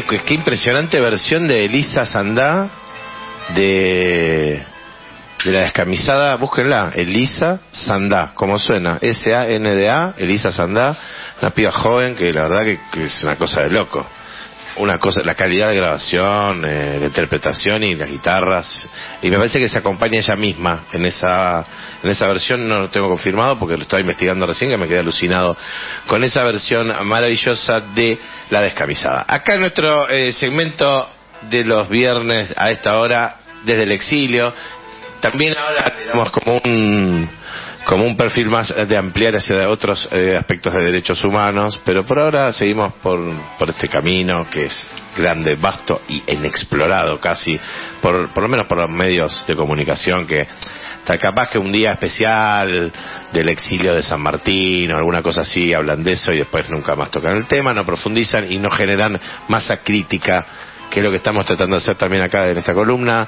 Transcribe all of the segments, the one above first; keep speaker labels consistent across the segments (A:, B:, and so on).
A: Ahí qué impresionante versión de Elisa Sandá de de la descamisada, búsquenla, Elisa Sandá, ¿cómo suena? S-A-N-D-A, Elisa Sandá, una piba joven que la verdad que, es una cosa de loco. Una cosa, la calidad de grabación, eh, de interpretación y las guitarras. Y me parece que se acompaña ella misma en esa, en esa versión, no lo tengo confirmado porque lo estaba investigando recién, que me quedé alucinado con esa versión maravillosa de La Descamisada. Acá en nuestro eh, segmento de los viernes a esta hora, desde el exilio, también ahora le damos como un como un perfil más de ampliar hacia otros eh, aspectos de derechos humanos, pero por ahora seguimos por, por este camino que es grande, vasto y inexplorado casi, por, por lo menos por los medios de comunicación que está capaz que un día especial del exilio de San Martín o alguna cosa así hablan de eso y después nunca más tocan el tema, no profundizan y no generan masa crítica, que es lo que estamos tratando de hacer también acá en esta columna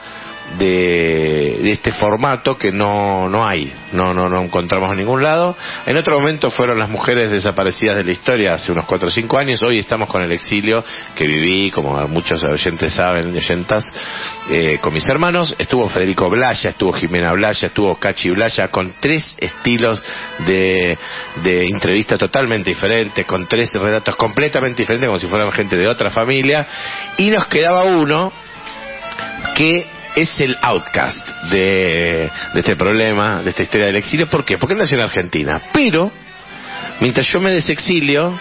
A: de, este formato que no, no hay, no, no, no encontramos en ningún lado. En otro momento fueron las mujeres desaparecidas de la historia hace unos 4 o 5 años, hoy estamos con el exilio que viví, como muchos oyentes saben, oyentas, eh, con mis hermanos, estuvo Federico Blaya, estuvo Jimena Blaya, estuvo Cachi Blaya, con tres estilos de, de entrevista totalmente diferentes, con tres relatos completamente diferentes, como si fueran gente de otra familia, y nos quedaba uno que es el outcast de, este problema, de esta historia del exilio. ¿Por qué? Porque nació en Argentina. Pero, mientras yo me desexilio,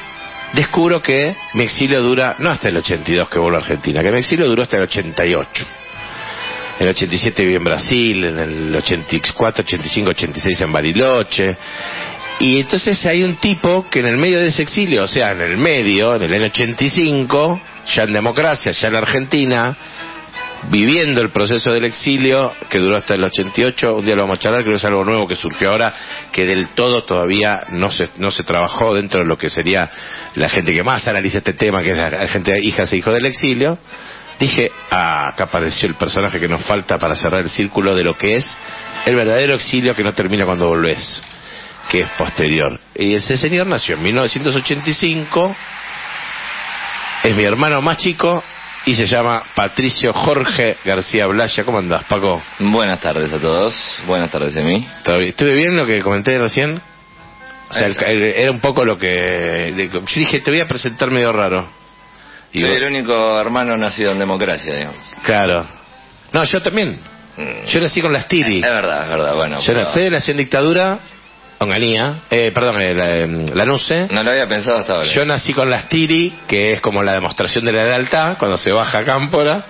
A: descubro que mi exilio dura, no hasta el 82 que vuelvo a Argentina, que mi exilio duró hasta el 88. En el 87 viví en Brasil, en el 84, 85, 86 en Bariloche. Y entonces hay un tipo que en el medio de ese exilio, o sea, en el medio, en el año 85, ya en democracia, ya en Argentina, viviendo el proceso del exilio que duró hasta el 88. Un día lo vamos a charlar, creo que es algo nuevo que surgió ahora, que del todo todavía no se, no se trabajó dentro de lo que sería la gente que más analiza este tema, que es la gente hijas e hijos del exilio. Dije, ah, acá apareció el personaje que nos falta para cerrar el círculo de lo que es el verdadero exilio que no termina cuando volvés, que es posterior. Y ese señor nació en 1985, es mi hermano más chico, y se llama Patricio Jorge García Blaya. ¿Cómo andás, Paco?
B: Buenas tardes a todos. Buenas tardes a mí.
A: ¿Estuve bien lo que comenté recién? O sea, era un poco lo que... yo dije, te voy a presentar medio raro.
B: Soy el único hermano nacido en democracia, digamos.
A: Claro. No, yo también. Mm. Yo nací con las Tiri.
B: Es verdad, es verdad, bueno.
A: Yo nací, nací en dictadura, Onganía, eh, perdón, eh, la, em, NUCE.
B: No lo había pensado hasta ahora.
A: Yo nací con las Tiri, que es como la demostración de la lealtad, cuando se baja a Cámpora.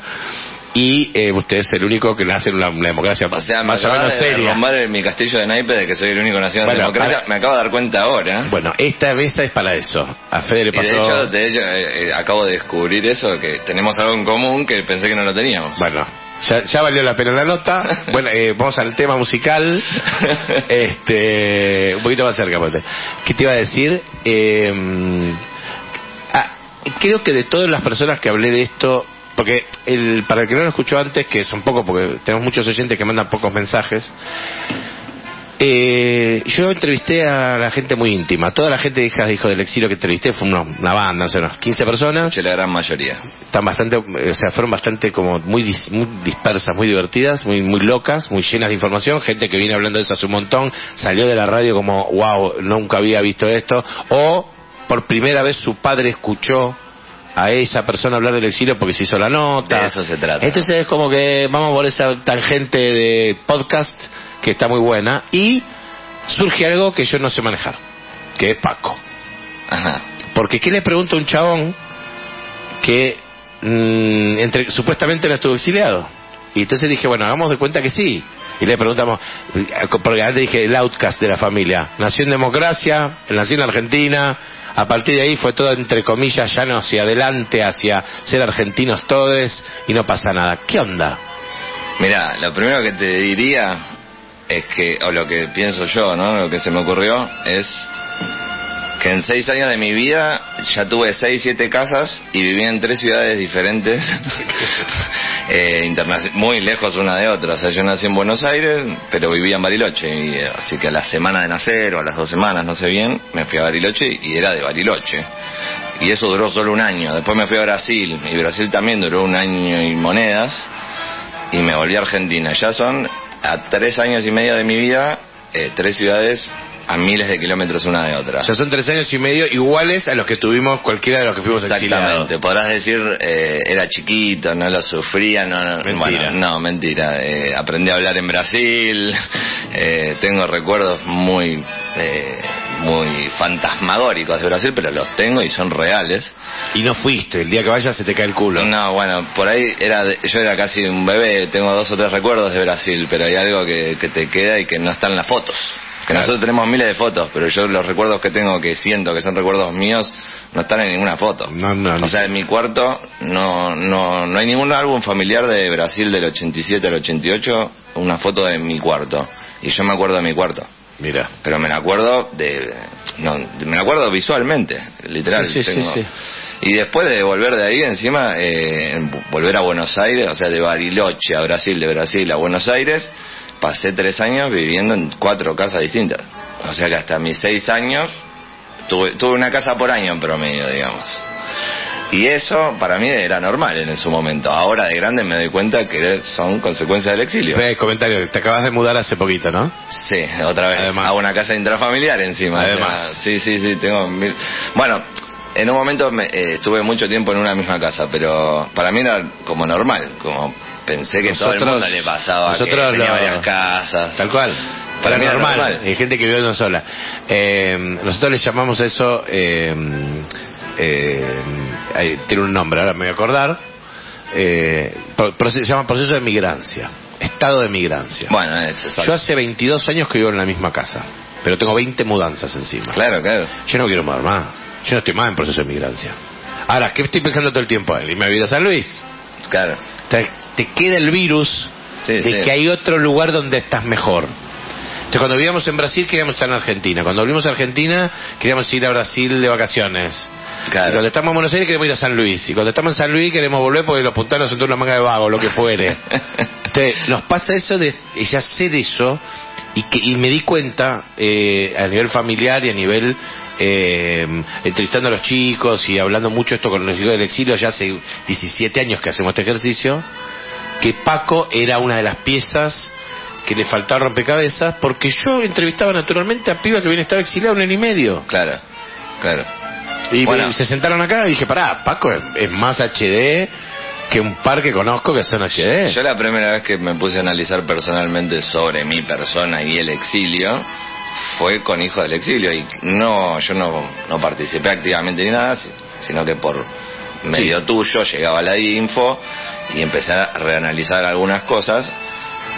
A: Y eh, usted es el único que nace en una, democracia más o menos seria.
B: en mi castillo de naipe de que soy el único nacido en democracia. me acabo de dar cuenta ahora.
A: Bueno, esta mesa es para eso. A Fede le pasó...
B: de hecho, de hecho eh, acabo de descubrir eso, que tenemos algo en común que pensé que no lo teníamos.
A: Bueno, ya, valió la pena la nota. Bueno, eh, vamos al tema musical. Este, un poquito más cerca, pues. ¿Qué te iba a decir? Eh, ah, creo que de todas las personas que hablé de esto, porque el, para el que no lo escuchó antes, que son pocos, porque tenemos muchos oyentes que mandan pocos mensajes, eh, yo entrevisté a la gente muy íntima. Toda la gente de Hijas de Hijo del Exilio que entrevisté fue una, banda, no unas 15 personas.
B: la gran mayoría.
A: Están bastante, o sea, fueron bastante como muy, dispersas, muy divertidas, muy, muy locas, muy llenas de información. Gente que viene hablando de eso hace un montón, salió de la radio como, wow, nunca había visto esto. O por primera vez su padre escuchó a esa persona hablar del exilio porque se hizo la nota.
B: De eso se trata.
A: Entonces es como que vamos por esa tangente de podcast que está muy buena, y surge algo que yo no sé manejar, que es Paco. Ajá. Porque ¿qué le pregunto a un chabón que mm, entre, supuestamente no estuvo exiliado? Y entonces dije, bueno, hagamos de cuenta que sí. Y le preguntamos, porque antes dije el outcast de la familia. Nació en democracia, nació en Argentina, a partir de ahí fue todo entre comillas ya no hacia adelante, hacia ser argentinos todos y no pasa nada. ¿Qué onda?
B: Mira, lo primero que te diría es que, o lo que pienso yo, ¿no? Lo que se me ocurrió es que en seis años de mi vida ya tuve seis, siete casas y viví en tres ciudades diferentes, eh, muy lejos una de otra. O sea, yo nací en Buenos Aires, pero vivía en Bariloche. Y, eh, así que a la semana de nacer o a las dos semanas, no sé bien, me fui a Bariloche y era de Bariloche. y eso duró solo un año. Después me fui a Brasil y Brasil también duró un año y monedas y me volví a Argentina. Ya son a tres años y medio de mi vida, eh, tres ciudades a miles de kilómetros una de otra.
A: O sea, son tres años y medio iguales a los que tuvimos cualquiera de los que fuimos exiliados.
B: Exactamente. Podrás decir, eh, era chiquito, no lo sufría, no, no
A: Mentira.
B: bueno, no, mentira. Eh, aprendí a hablar en Brasil, eh, tengo recuerdos muy, eh, muy fantasmagóricos de Brasil, pero los tengo y son reales.
A: Y no fuiste, el día que vayas se te cae el culo.
B: No, bueno, por ahí era yo era casi un bebé, tengo dos o tres recuerdos de Brasil, pero hay algo que, que te queda y que no está en las fotos. Que
A: Claro.
B: nosotros tenemos miles de fotos, pero yo los recuerdos que tengo, que siento que son recuerdos míos, no están en ninguna foto.
A: No, no, no.
B: o sea, en mi cuarto no, no, no hay ningún álbum familiar de Brasil del 87 al 88, una foto de mi cuarto. Y yo me acuerdo de mi cuarto.
A: Mira.
B: Pero me la acuerdo de, no, me la acuerdo visualmente, literal.
A: Sí, sí,
B: tengo-
A: sí.
B: Y después de volver de ahí, encima, eh, volver a Buenos Aires, o sea, de Bariloche a Brasil, de Brasil a Buenos Aires, pasé tres años viviendo en cuatro casas distintas. O sea que hasta mis seis años tuve, tuve una casa por año en promedio, digamos. Y eso para mí era normal en su momento. Ahora de grande me doy cuenta que son consecuencias del exilio.
A: Ve, comentario, te acabas de mudar hace poquito, ¿no?
B: Sí, otra vez.
A: Además.
B: Hago una casa intrafamiliar encima.
A: Además.
B: Sí, sí, sí, tengo mil... Bueno, en un momento me- eh, estuve mucho tiempo en una misma casa, pero para mí era como normal, como pensé que todo el
A: Nosotros-
B: mundo le pasaba,
A: nosotros
B: que tenía
A: lo-
B: varias casas.
A: Tal cual.
B: Para
A: Para
B: mí
A: normal.
B: normal.
A: Hay gente que vive una sola. Eh, nosotros le llamamos a eso. Eh, eh, tiene un nombre, ahora me voy a acordar. Eh, se llama proceso de migrancia. Estado de migrancia.
B: Bueno, es exacto.
A: Yo hace 22 años que vivo en la misma casa. Pero tengo 20 mudanzas encima.
B: Claro, claro.
A: Yo no quiero mudar más. Yo no estoy más en proceso de migrancia. Ahora, ¿qué estoy pensando todo el tiempo? Irme a vivir a San Luis.
B: Claro.
A: te, te queda el virus
B: Sí,
A: de
B: sí.
A: que hay otro lugar donde estás mejor. Entonces, cuando vivíamos en Brasil, queríamos estar en Argentina. Cuando volvimos a Argentina, queríamos ir a Brasil de vacaciones. Y cuando estamos en Buenos Aires, queremos ir a San Luis. Y cuando estamos en San Luis, queremos volver porque los puntanos son toda una manga de vago, lo que fuere. Entonces, nos pasa eso de ya hacer eso y, que, y me di cuenta eh, a nivel familiar y a nivel eh, entrevistando a los chicos y hablando mucho esto con los chicos del exilio, ya hace 17 años que hacemos este ejercicio, que Paco era una de las piezas que le faltaba rompecabezas porque yo entrevistaba naturalmente a pibas que habían estado exiliados un año y medio.
B: Claro, claro.
A: Y
B: Bueno.
A: se sentaron acá y dije, pará, Paco es, es más HD que un par que conozco que son HD.
B: Yo la primera vez que me puse a analizar personalmente sobre mi persona y el exilio fue con Hijo del Exilio y no yo no, no participé activamente ni nada, si- sino que por medio tuyo llegaba la info y empecé a reanalizar algunas cosas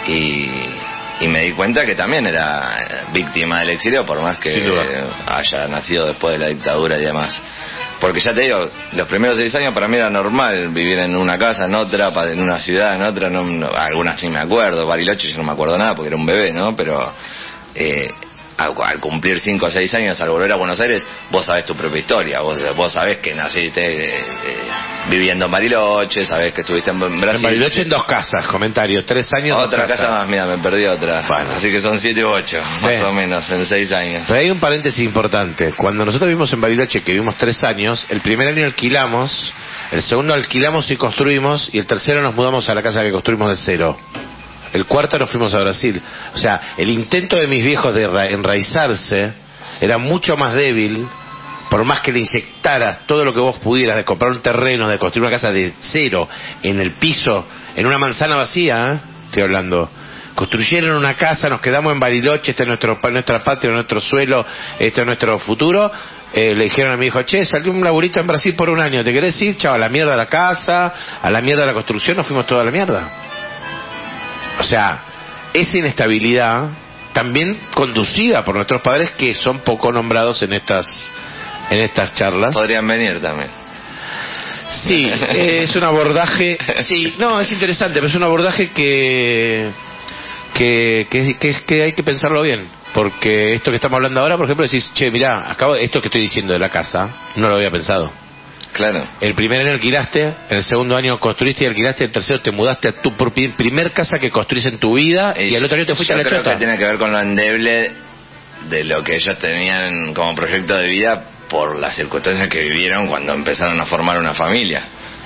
B: y, y me di cuenta que también era víctima del exilio por más que haya nacido después de la dictadura y demás. Porque ya te digo, los primeros seis años para mí era normal vivir en una casa, en otra, en una ciudad, en otra, no, no- algunas ni me acuerdo, Bariloche yo no me acuerdo nada porque era un bebé, ¿no? Pero eh, al, cumplir cinco o seis años, al volver a Buenos Aires, vos sabés tu propia historia, vos, vos sabés que naciste eh, eh, viviendo en Bariloche, sabés que estuviste en Brasil.
A: En Bariloche en dos casas, comentario, tres años. dos
B: Otra casa más, mira, me perdí otra.
A: Bueno.
B: Así que son siete u ocho,
A: Sí.
B: más o menos, en seis años.
A: Pero hay un paréntesis importante. Cuando nosotros vivimos en Bariloche, que vivimos tres años, el primer año alquilamos, el segundo alquilamos y construimos, y el tercero nos mudamos a la casa que construimos de cero. El cuarto nos fuimos a Brasil. O sea, el intento de mis viejos de ra- enraizarse era mucho más débil, por más que le inyectaras todo lo que vos pudieras, de comprar un terreno, de construir una casa de cero, en el piso, en una manzana vacía, ¿eh? estoy hablando. Construyeron una casa, nos quedamos en Bariloche, este es nuestro, nuestra patria, nuestro suelo, este es nuestro futuro. Eh, le dijeron a mi hijo, che, salió un laburito en Brasil por un año, ¿te querés ir? Chao, a la mierda la casa, a la mierda la construcción, nos fuimos toda la mierda. O sea, esa inestabilidad también conducida por nuestros padres que son poco nombrados en estas en estas charlas.
B: Podrían venir también.
A: Sí, es un abordaje, sí, no, es interesante, pero es un abordaje que que, que, que, que hay que pensarlo bien, porque esto que estamos hablando ahora, por ejemplo, decís, che, mirá, acabo esto que estoy diciendo de la casa, no lo había pensado.
B: Claro.
A: El primer año alquilaste, el segundo año construiste y alquilaste, el tercero te mudaste a tu primer casa que construís en tu vida y, el otro año te fuiste a la
B: creo
A: chota.
B: que tiene que ver con lo endeble de lo que ellos tenían como proyecto de vida por las circunstancias que vivieron cuando empezaron a formar una familia.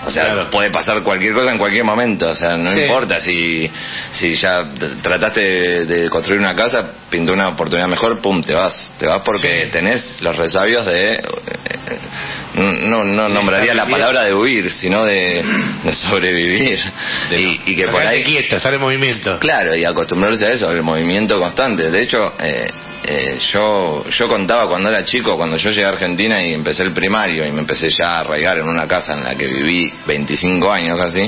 B: O sea, puede pasar cualquier cosa en cualquier momento. O sea, no importa si, si ya trataste de, construir una casa, pintó una oportunidad mejor, pum, te vas. Te vas porque tenés los resabios de. Eh, no, no nombraría la palabra de huir, sino de, sobrevivir.
A: y, que por ahí. quieto, estar en movimiento.
B: Claro, y acostumbrarse a eso, al movimiento constante. De hecho, eh, eh, yo, yo contaba cuando era chico, cuando yo llegué a Argentina y empecé el primario y me empecé ya a arraigar en una casa en la que viví 25 años así,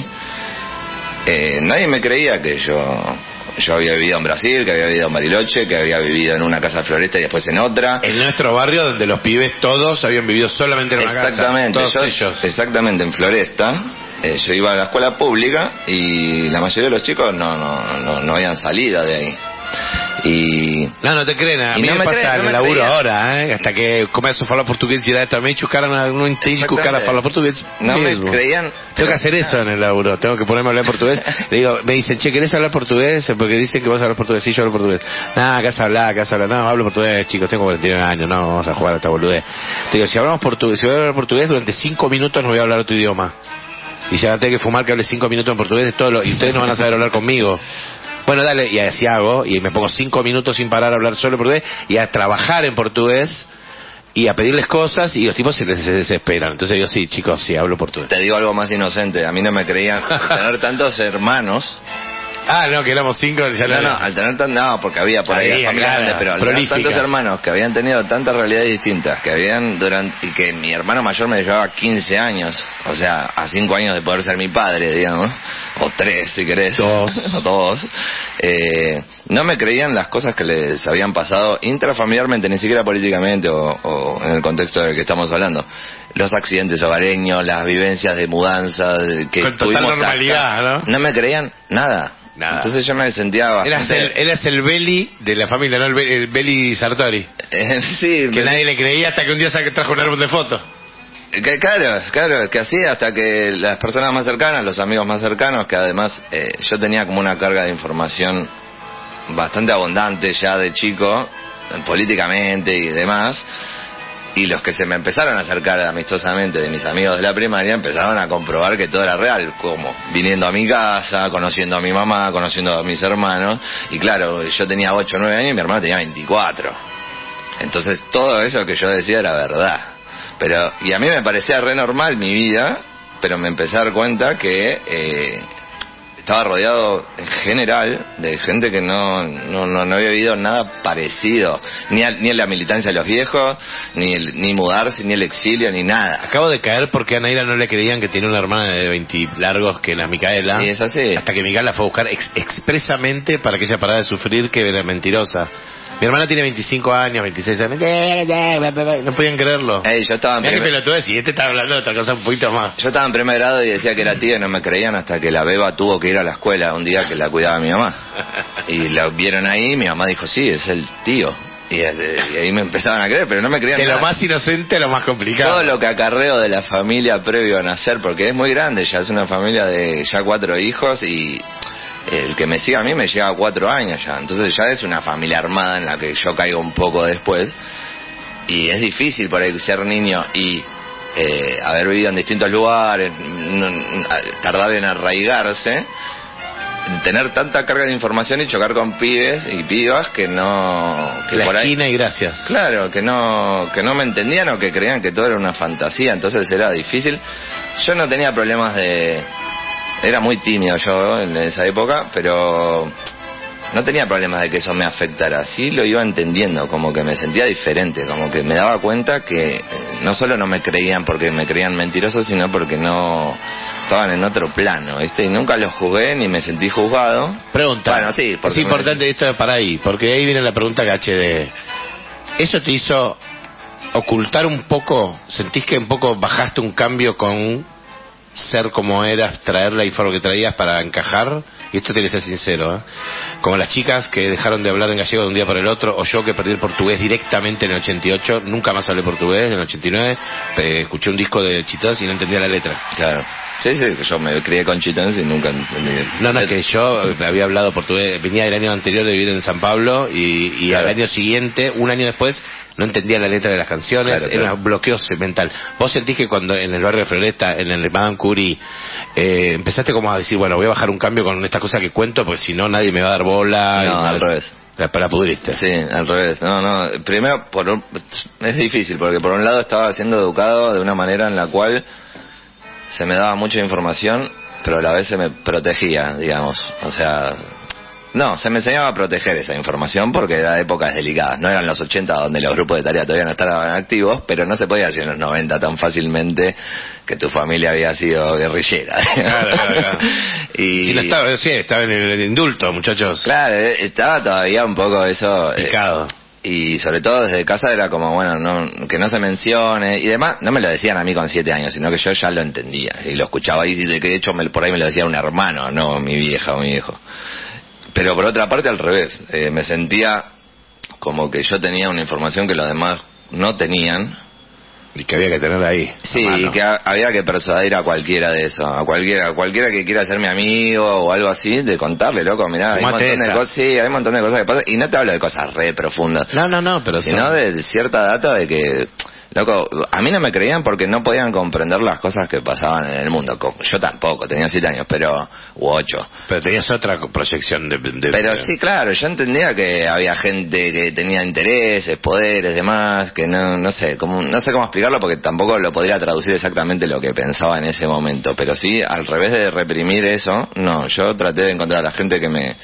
B: eh, nadie me creía que yo yo había vivido en Brasil, que había vivido en Bariloche, que había vivido en una casa floresta y después en otra.
A: En nuestro barrio, donde los pibes todos habían vivido solamente en una
B: casa. Exactamente, exactamente, en Floresta. Eh, yo iba a la escuela pública y la mayoría de los chicos no, no, no, no habían salido de ahí. Y...
A: No, no te creen, a mí me, pasa en el laburo ahora, ¿eh? hasta que começo a falar portugués diretamente, o cara no, no entende que o cara fala portugués.
B: No me creían.
A: Tengo que hacer eso en el laburo, tengo que ponerme a hablar portugués. Le digo, me dicen, che, ¿querés hablar portugués? Porque dicen que vos hablas portugués, sí, yo hablo portugués. Nada, acá se habla, acá se habla, no, hablo portugués, chicos, tengo 49 años, no, vamos a jugar a esta boludez. Te digo, si hablamos portugués, si voy a hablar portugués, durante 5 minutos no voy a hablar otro idioma. Y si ahora tengo que fumar que hable 5 minutos en portugués, de todo lo, y ustedes no van a saber hablar conmigo. Bueno, dale, y así hago, y me pongo cinco minutos sin parar a hablar solo portugués y a trabajar en portugués y a pedirles cosas y los tipos se, se desesperan. Entonces yo sí, chicos, sí, hablo portugués.
B: Te digo algo más inocente, a mí no me creían tener tantos hermanos
A: Ah, no, que éramos cinco.
B: Ya no, no, al tener tan, no, porque había por ahí familia grande, pero al tener tantos hermanos que habían tenido tantas realidades distintas, que habían durante, y que mi hermano mayor me llevaba 15 años, o sea, a 5 años de poder ser mi padre, digamos, o 3 si querés,
A: dos,
B: o dos, eh, no me creían las cosas que les habían pasado intrafamiliarmente, ni siquiera políticamente o, o en el contexto del que estamos hablando los accidentes hogareños, las vivencias de mudanza que
A: Con total normalidad,
B: ¿no? No me creían nada. Entonces yo me sentía
A: bastante... Eras el, el Beli de la familia, ¿no? El, Beli Sartori.
B: Eh, sí.
A: Que nadie le creía hasta que un día trajo un álbum de fotos.
B: Que, claro, claro, que así hasta que las personas más cercanas, los amigos más cercanos, que además eh, yo tenía como una carga de información bastante abundante ya de chico, políticamente y demás, y los que se me empezaron a acercar amistosamente de mis amigos de la primaria empezaron a comprobar que todo era real, como viniendo a mi casa, conociendo a mi mamá, conociendo a mis hermanos, y claro, yo tenía 8 o 9 años y mi hermano tenía 24. Entonces todo eso que yo decía era verdad. Pero, y a mí me parecía re normal mi vida, pero me empecé a dar cuenta que eh, estaba rodeado en general de gente que no, no, no, había vivido nada parecido, ni, ni en la militancia de los viejos, ni, el, ni mudarse, ni el exilio, ni nada.
A: Acabo de caer porque a Naira no le creían que tiene una hermana de 20 largos que la Micaela.
B: Y es así.
A: Hasta que Micaela fue a buscar expresamente para que ella parara de sufrir que era mentirosa. Mi hermana tiene 25 años, 26 años. No podían creerlo.
B: Ey, yo estaba en
A: primer... y este estaba hablando de otra cosa un poquito más.
B: Yo estaba en primer grado y decía que era tía y no me creían hasta que la beba tuvo que ir a la escuela un día que la cuidaba mi mamá. Y la vieron ahí y mi mamá dijo, sí, es el tío. Y, ahí me empezaban a creer, pero no me creían.
A: De lo más inocente a lo más complicado.
B: Todo lo que acarreo de la familia previo a nacer, porque es muy grande, ya es una familia de ya cuatro hijos y el que me sigue a mí me lleva cuatro años ya. Entonces ya es una familia armada en la que yo caigo un poco después. Y es difícil por ahí ser niño y eh, haber vivido en distintos lugares, tardar en arraigarse, tener tanta carga de información y chocar con pibes y pibas que no
A: que por ahí y gracias
B: claro que no que no me entendían o que creían que todo era una fantasía entonces era difícil yo no tenía problemas de era muy tímido yo en esa época, pero no tenía problemas de que eso me afectara. Sí lo iba entendiendo, como que me sentía diferente, como que me daba cuenta que eh, no solo no me creían porque me creían mentiroso, sino porque no estaban en otro plano, ¿viste? Y nunca los jugué ni me sentí juzgado.
A: Pregunta. Bueno, sí, es importante esto para ahí, porque ahí viene la pregunta que de ¿Eso te hizo ocultar un poco? ¿Sentís que un poco bajaste un cambio con ser como eras, traer la informe que traías para encajar, y esto tiene que ser sincero, ¿eh? como las chicas que dejaron de hablar en gallego de un día por el otro, o yo que perdí el portugués directamente en el 88, nunca más hablé portugués, en el 89, escuché un disco de Chitas y no entendía la letra.
B: Claro. Sí, sí, yo me crié con chitense y nunca entendí.
A: No, no, es que yo había hablado portugués, venía del año anterior de vivir en San Pablo y, y
B: Claro.
A: al año siguiente, un año después, no entendía la letra de las canciones,
B: Claro,
A: era un bloqueo mental. ¿Vos sentís que cuando en el barrio de Floresta, en el Madame Curie, eh, empezaste como a decir, bueno, voy a bajar un cambio con esta cosa que cuento, porque si no nadie me va a dar bola?
B: No,
A: y
B: al revés.
A: La, para pudriste.
B: Sí, al revés. No, no. Primero, por un- es difícil porque por un lado estaba siendo educado de una manera en la cual se me daba mucha información, pero a la vez se me protegía, digamos. O sea, no, se me enseñaba a proteger esa información porque eran épocas delicadas. No eran los 80 donde los grupos de tarea todavía no estaban activos, pero no se podía decir en los 90 tan fácilmente que tu familia había sido guerrillera.
A: Claro, claro, claro.
B: y
A: Sí, no estaba, sí, estaba en el, indulto, muchachos.
B: Claro, eh, estaba todavía un poco eso. eh,
A: Picado.
B: y sobre todo desde casa era como, bueno, no, que no se mencione y demás. No me lo decían a mí con siete años, sino que yo ya lo entendía y lo escuchaba y de que de hecho me- por ahí me lo decía un hermano, no mi vieja o mi viejo. Pero por otra parte al revés, eh, me sentía como que yo tenía una información que los demás no tenían.
A: Y que había que tener ahí.
B: Sí, y que ha- había que persuadir a cualquiera de eso, a cualquiera, a cualquiera que quiera ser mi amigo o algo así, de contarle, loco, mirá, hay un montón de cosas, sí, hay un montón de cosas que pasan, y no te hablo de cosas re profundas,
A: No, no, no, pero
B: sino de cierta data de que, loco, a mí no me creían porque no podían comprender las cosas que pasaban en el mundo, yo tampoco, tenía siete años, pero, u ocho.
A: Pero tenías otra proyección de... de-
B: Pero
A: de-
B: sí, claro, yo entendía que había gente que tenía intereses, poderes, demás, que no, no sé, cómo, no sé cómo explicarlo porque tampoco lo podría traducir exactamente lo que pensaba en ese momento, pero sí, al revés de reprimir eso, no, yo traté de encontrar a la gente que me,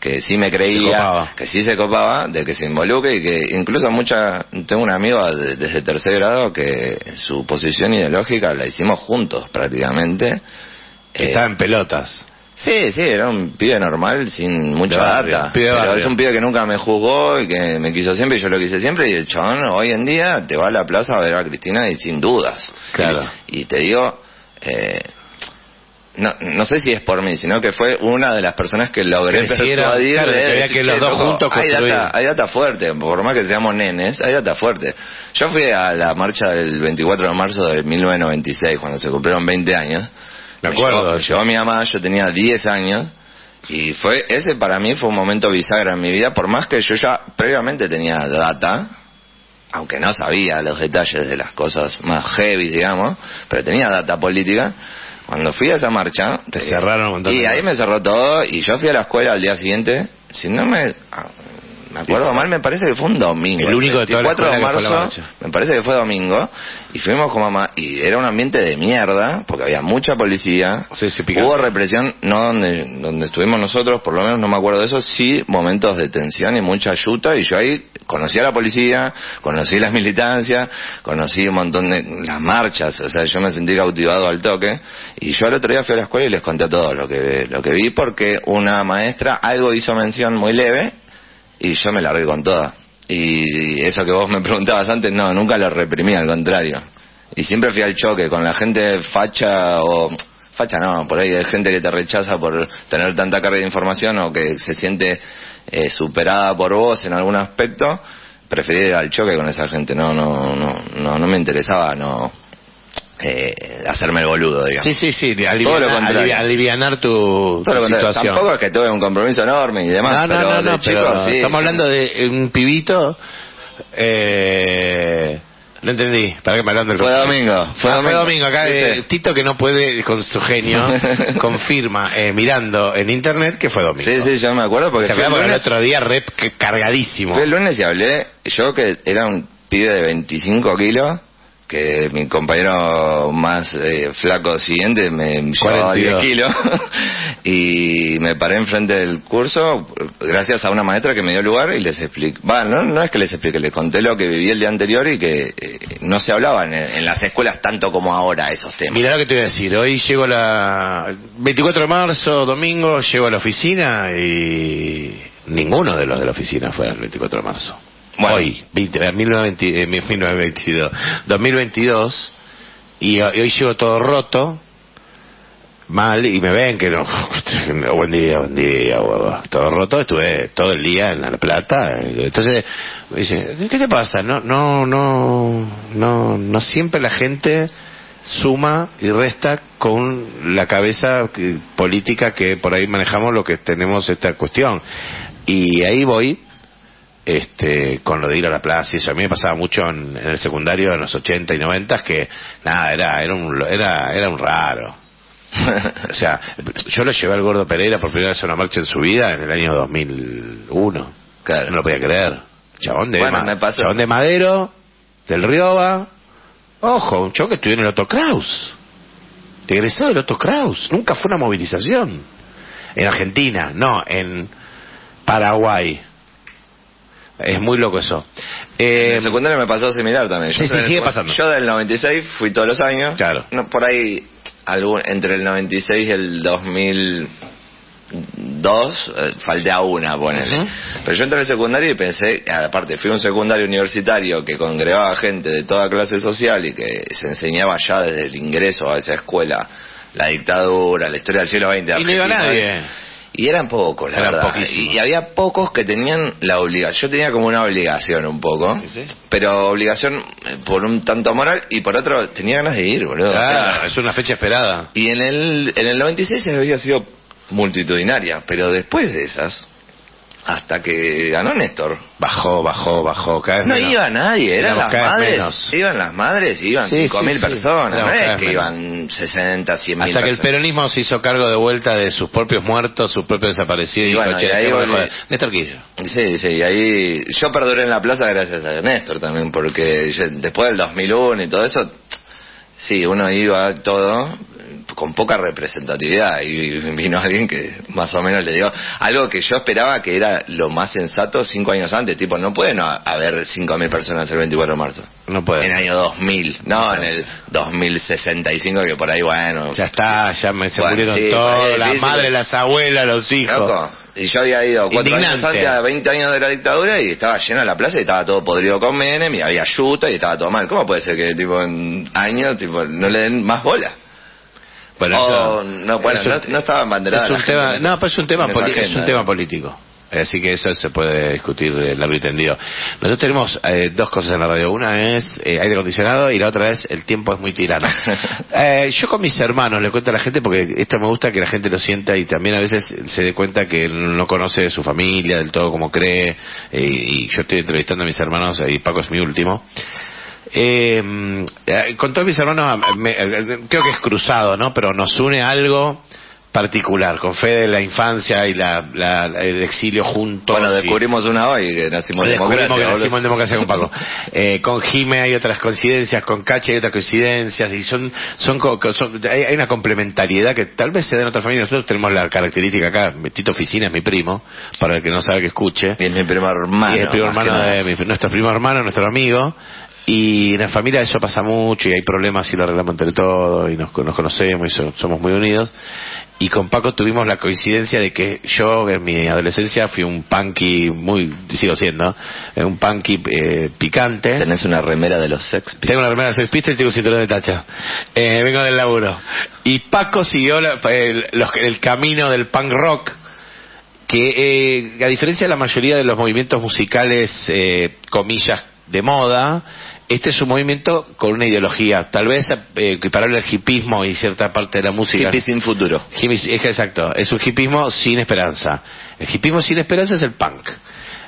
B: que sí me creía, que sí se copaba, de que se involucre y que incluso mucha, tengo un amigo de- desde tercer grado que su posición ideológica la hicimos juntos prácticamente. Eh,
A: estaba en pelotas.
B: Sí, sí, era un pibe normal, sin mucha
A: barrio,
B: data.
A: pibe
B: Pero es un pibe que nunca me juzgó y que me quiso siempre y yo lo quise siempre. Y el chabón hoy en día te va a la plaza a ver a Cristina y sin dudas.
A: Claro.
B: Y, y te digo, eh, no, no sé si es por mí, sino que fue una de las personas que logré persuadir
A: claro,
B: de
A: que había
B: decir,
A: que los
B: "Che,
A: dos
B: loco,
A: juntos
B: hay
A: construir".
B: data, hay data fuerte, por más que seamos nenes, hay data fuerte. Yo fui a la marcha del 24 de marzo de 1996, cuando se cumplieron 20 años.
A: Me acuerdo
B: Llevó, mi mamá, yo tenía 10 años. Y fue ese para mí fue un momento bisagra en mi vida, por más que yo ya previamente tenía data, aunque no sabía los detalles de las cosas más heavy, digamos, pero tenía data política. Cuando fui a esa marcha,
A: Te cerraron un montón
B: y ahí me cerró todo y yo fui a la escuela al día siguiente, si no me ah, me acuerdo mal, me parece que fue un domingo.
A: El único de toda la
B: 24 de marzo, me parece que fue domingo, y fuimos con mamá, y era un ambiente de mierda, porque había mucha policía,
A: Sí,
B: hubo represión, no donde, donde estuvimos nosotros, por lo menos no me acuerdo de eso, sí momentos de tensión y mucha ayuda, y yo ahí conocí a la policía, conocí las militancias, conocí un montón de las marchas, o sea, yo me sentí cautivado al toque, y yo el otro día fui a la escuela y les conté todo lo que, lo que vi, porque una maestra algo hizo mención muy leve, y yo me largué con toda. Y eso que vos me preguntabas antes, no, nunca lo reprimí, al contrario. Y siempre fui al choque con la gente facha o... Facha no, por ahí hay gente que te rechaza por tener tanta carga de información o que se siente eh, superada por vos en algún aspecto. Preferí ir al choque con esa gente, no, no, no, no, no me interesaba, no eh, hacerme el boludo, digamos.
A: Sí, sí, sí,
B: Todo lo
A: alivianar,
B: contrario.
A: alivi- alivianar tu,
B: Todo lo
A: tu situación.
B: Tampoco es que tuve un compromiso enorme y demás,
A: no, no,
B: pero
A: no,
B: de
A: no,
B: chico
A: pero
B: sí.
A: estamos hablando de un pibito. Eh, no entendí. ¿Para qué me hablan del
B: Fue domingo, fue
A: Ah,
B: domingo.
A: domingo. Acá eh, Tito que no puede con su genio confirma eh, mirando en internet que fue domingo.
B: Sí, sí, yo me acuerdo porque
A: Se
B: fue el,
A: el otro día rep cargadísimo.
B: fue el lunes y hablé, yo que era un pibe de 25 kilos, que mi compañero más eh, flaco siguiente me llevaba 10
A: 42.
B: kilos, y me paré enfrente del curso gracias a una maestra que me dio lugar y les expliqué, va, no, no es que les expliqué, les conté lo que viví el día anterior y que eh, no se hablaba en, en las escuelas tanto como ahora esos temas.
A: Mira lo que te voy a decir. Hoy llego la 24 de marzo, domingo, llego a la oficina y ninguno de los de la oficina fue el 24 de marzo.
B: Bueno.
A: Hoy, 20, eh, 1920, eh, 1922, 2022 y, hoy llego todo roto, mal y me ven que no, buen día, buen día, todo roto. Estuve todo el día en La Plata. eh, Entonces me dice, ¿qué te pasa? No, no, no, no, no siempre la gente suma y resta con la cabeza política que por ahí manejamos lo que tenemos esta cuestión. Y ahí voy este, con lo de ir a la plaza y eso. A mí me pasaba mucho en, en el secundario en los 80 y 90 que nada, era, era, un, era, era un raro. O sea, yo lo llevé al Gordo Pereira por primera vez a una marcha en su vida en el año 2001.
B: Claro.
A: No lo podía creer. Chabón de,
B: Bueno,
A: Ma-
B: me pasó.
A: chabón de Madero, del Rioba. Ojo, un chabón que estudió en el Otto Kraus. Egresado del Otto Kraus. Nunca fue una movilización. En Argentina, no, en Paraguay. Es muy loco eso.
B: En
A: Eh,
B: el secundario me pasó similar también.
A: Sí, sí,
B: del-
A: sigue pasando.
B: Yo del 96 fui todos los años.
A: Claro.
B: No, por ahí, algún, entre el 96 y el 2002, eh, falté a una, ponele. Pero yo entré al secundario y pensé, aparte, fui a un secundario universitario que congregaba gente de toda clase social y que se enseñaba ya desde el ingreso a esa escuela la dictadura, la historia del siglo XX. de
A: y no iba nadie.
B: Y eran pocos, la
A: Eran
B: verdad.
A: poquísimos.
B: Y, había pocos que tenían la obligación. Yo tenía como una obligación un poco.
A: Sí, sí.
B: Pero obligación eh, por un tanto moral y por otro tenía ganas de ir, boludo.
A: Claro,
B: Claro.
A: es una fecha esperada.
B: Y en el, en el 96 había sido multitudinaria, pero después de esas, hasta que ganó Néstor,
A: Bajó, bajó, bajó. Cada vez
B: no
A: menos.
B: iba nadie, eran
A: Éramos
B: las madres,
A: menos.
B: iban las madres y iban
A: Sí,
B: 5.000
A: sí, sí.
B: personas,
A: Éramos
B: no es que
A: menos.
B: iban 60, 100 mil
A: Hasta que el peronismo se hizo cargo de vuelta de sus propios muertos, sus propios desaparecidos.
B: Y bueno,
A: "Che,
B: y ahí
A: dejemos de
B: volví-
A: joder". Néstor Kirchner.
B: Sí, sí, y ahí yo perduré en la plaza gracias a Néstor también, porque yo- después del 2001 y todo eso, sí, uno iba todo con poca representatividad y vino alguien que más o menos le dio algo que yo esperaba que era lo más sensato cinco años antes, tipo, no pueden haber 5.000 personas el 24 de marzo.
A: No puede.
B: En el año 2000, no en el 2065 que por ahí, bueno,
A: Ya está, ya me, se
B: Bueno,
A: murieron
B: sí,
A: todos, las madres, las abuelas, los hijos.
B: Loco. Y yo había ido cuatro años antes a 20 años de la dictadura y estaba llena la plaza y estaba todo podrido con Menem y había yuta y estaba todo mal. ¿Cómo puede ser que tipo en años tipo no le den más bola?
A: Bueno,
B: Oh,
A: eso-
B: no, bueno,
A: es un-
B: no- no estaba embanderada
A: Es un tema, no, pues es un tema, es un tema político. Así que eso se puede discutir eh, largo y tendido. Nosotros tenemos eh, dos cosas en la radio. Una es eh, aire acondicionado y la otra es el tiempo es muy tirano. Eh, yo con mis hermanos le cuento a la gente porque esto me gusta que la gente lo sienta y también a veces se dé cuenta que no conoce de su familia del todo como cree. eh, y yo estoy entrevistando a mis hermanos y Paco es mi último. Eh, con todos mis hermanos, me- creo que es cruzado, ¿no? Pero nos une algo particular, con Fede la infancia y la, la- el exilio juntos.
B: Bueno,
A: y-
B: descubrimos una hoy que nacimos
A: Descubrimos
B: democracia.
A: que nacimos en democracia con Paco. Eh, con Jime hay otras coincidencias, con Cache hay otras coincidencias, y son, son, son- hay, hay una complementariedad que tal vez se da en otras familias. Nosotros tenemos la característica acá, Tito Oficina es mi primo, para el que no sabe que escuche.
B: Y es mi primo hermano.
A: Y es el primo hermano de mi- nuestro primo hermano, nuestro amigo. Y en la familia eso pasa mucho y hay problemas y lo arreglamos entre todos y nos, nos conocemos y so- somos muy unidos. Y con Paco tuvimos la coincidencia de que yo en mi adolescencia fui un punky muy, sigo siendo, eh, un punky eh, picante.
B: Tenés una remera de los Sex Pistols.
A: Tengo una remera de Sex Pistols y tengo un cinturón de tacha. Eh, vengo del laburo. Y Paco siguió la- el, los- el camino del punk rock que eh, a diferencia de la mayoría de los movimientos musicales, eh, comillas, de moda, este es un movimiento con una ideología, tal vez eh, equiparable al hipismo y cierta parte de la música.
B: Hippie sin futuro.
A: Exacto, es un hipismo sin esperanza. El hipismo sin esperanza es el punk.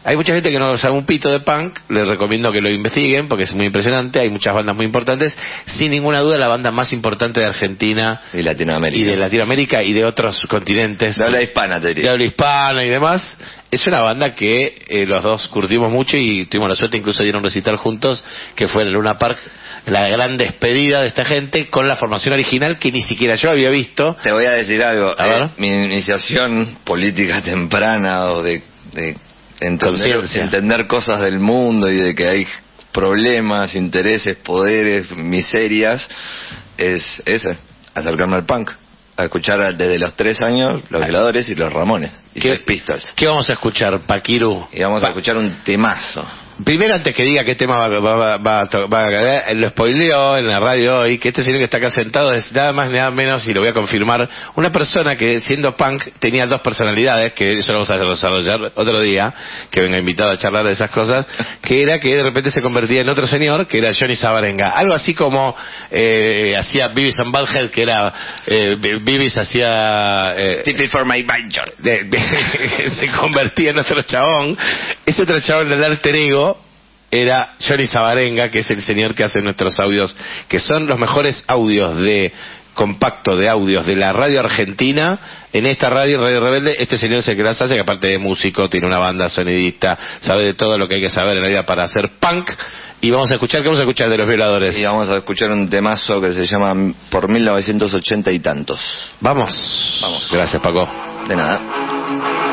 A: Hay mucha gente que no sabe un pito de punk, les recomiendo que lo investiguen porque es muy impresionante, hay muchas bandas muy importantes, sin ninguna duda la banda más importante de Argentina
B: Y Latinoamérica.
A: y de Latinoamérica y de otros continentes
B: De habla hispana, te
A: de
B: diría.
A: habla hispana y demás. Es una banda que eh, los dos curtimos mucho y tuvimos la suerte incluso de ir a un recital juntos, que fue en el Luna Park, la gran despedida de esta gente con la formación original que ni siquiera yo había visto.
B: Te voy a decir algo.
A: A
B: eh, mi iniciación política temprana o de, de entender, entender cosas del mundo y de que hay problemas, intereses, poderes, miserias, es ese, acercarme al punk. A escuchar desde los tres años los violadores y los Ramones y
A: ¿Qué-
B: Sex Pistols.
A: ¿Qué vamos a escuchar, Paquiru?
B: Y vamos a escuchar un temazo.
A: Primero antes que diga qué tema va, va, va, va a caer, lo spoileó en la radio hoy, que este señor que está acá sentado es nada más ni nada menos, y lo voy a confirmar, una persona que siendo punk tenía dos personalidades, que eso lo vamos a desarrollar otro día, que venga invitado a charlar de esas cosas, que era que de repente se convertía en otro señor, que era Johnny Sabarenga. Algo así como eh, hacía Beavis and Butthead, que era, eh, Beavis hacía... eh,
B: for my
A: de- se convertía en otro chabón. Ese otro chabón del alter ego era Johnny Sabarenga, que es el señor que hace nuestros audios, que son los mejores audios de compacto de audios de la radio argentina en esta radio Radio Rebelde este señor es el que las hace que aparte de músico tiene una banda sonidista sabe de todo lo que hay que saber en la vida para hacer punk y vamos a escuchar ¿qué vamos a escuchar de los violadores?
B: Y vamos a escuchar un temazo que se llama Por 1980 y tantos.
A: vamos
B: Vamos.
A: gracias Paco
B: De nada.